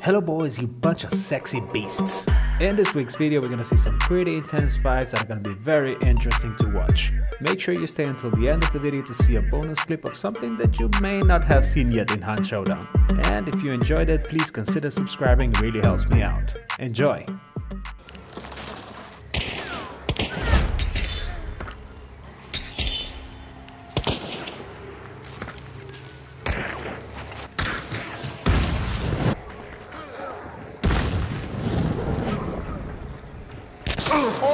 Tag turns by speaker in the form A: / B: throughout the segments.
A: Hello boys, you bunch of sexy beasts. In this week's video, we're gonna see some pretty intense fights that are gonna be very interesting to watch. Make sure you stay until the end of the video to see a bonus clip of something that you may not have seen yet in Hunt Showdown. And if you enjoyed it, please consider subscribing, it really helps me out. Enjoy! Would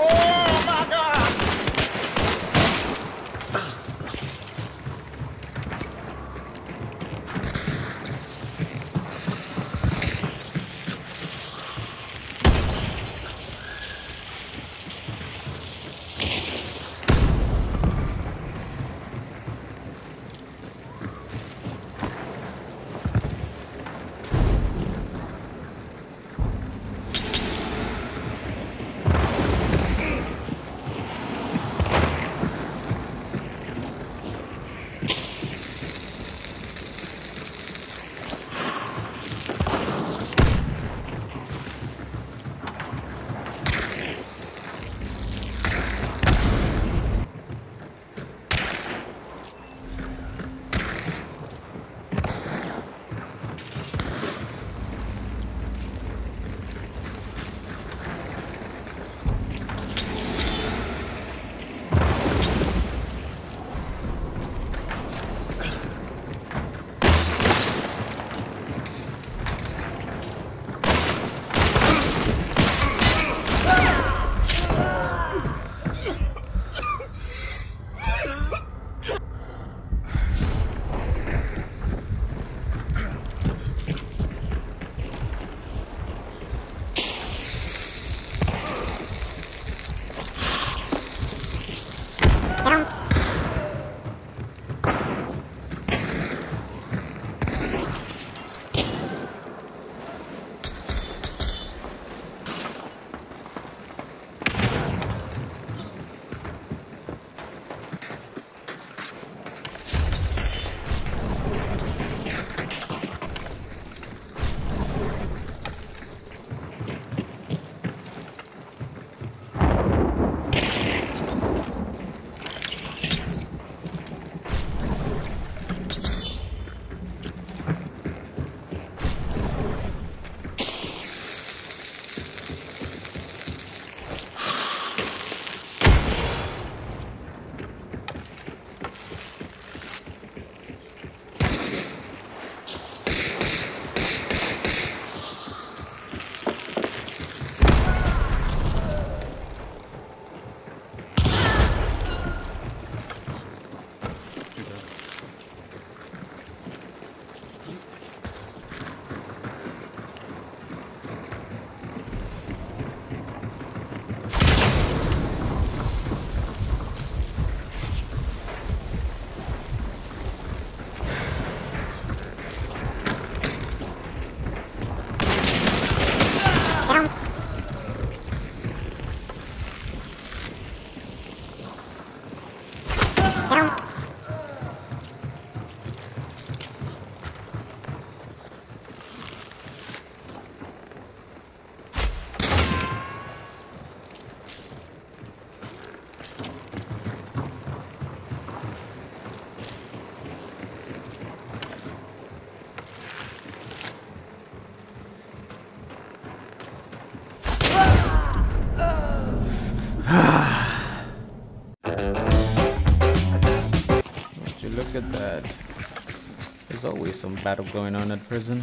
A: Some battle going on at prison.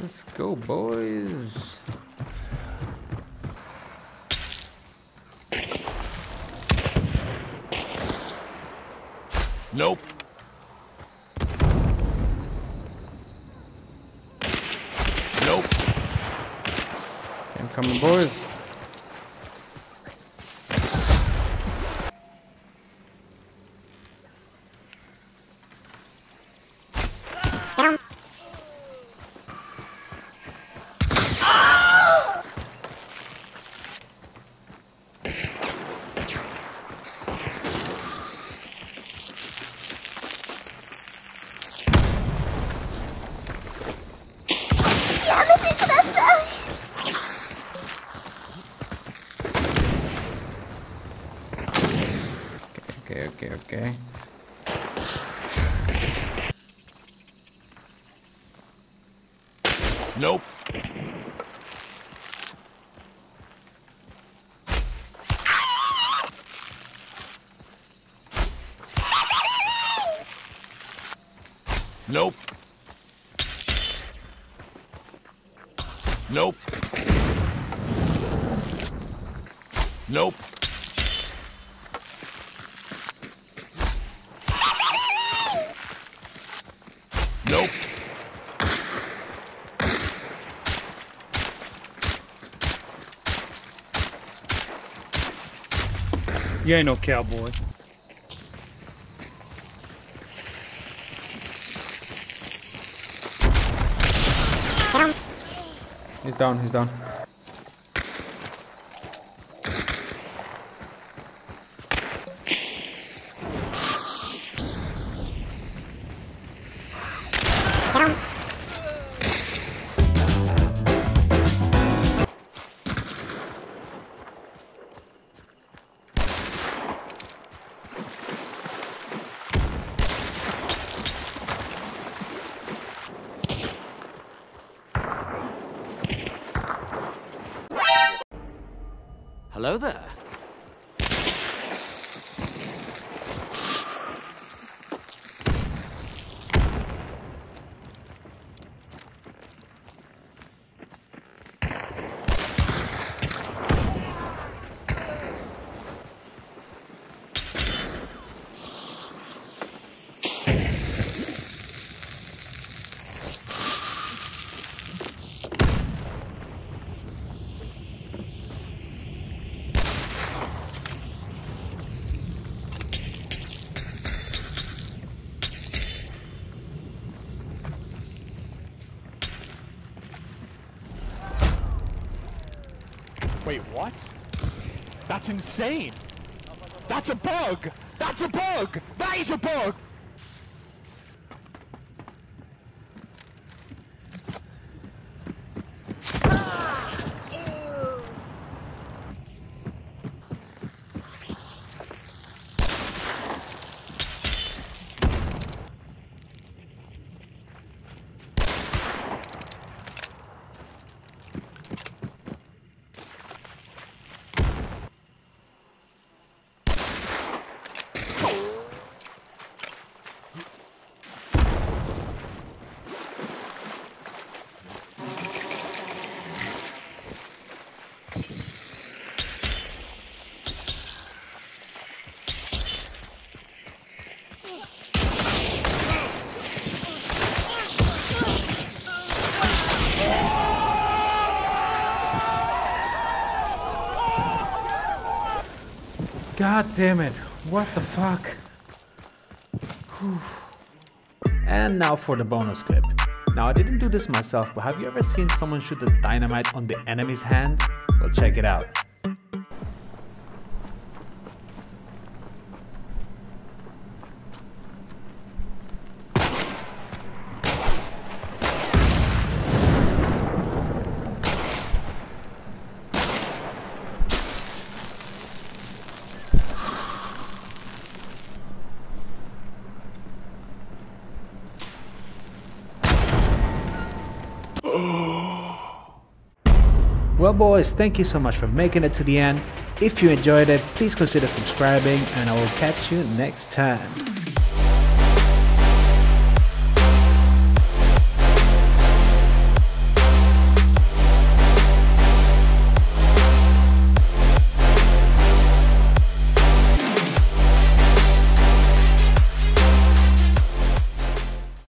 A: Let's go, boys.
B: Nope. Nope.
A: Incoming, boys. Okay.
B: Nope. Nope. Nope. Nope.
C: You ain't no cowboy.
A: He's down, he's down.
D: Hello there.
E: Wait, what? That's insane! That's a bug! That's a bug! That is a bug!
A: God damn it. What the fuck? Whew. And now for the bonus clip. Now I didn't do this myself, but have you ever seen someone shoot the dynamite on the enemy's hand? Well check it out. Well boys, thank you so much for making it to the end. If you enjoyed it, please consider subscribing and I will catch you next time.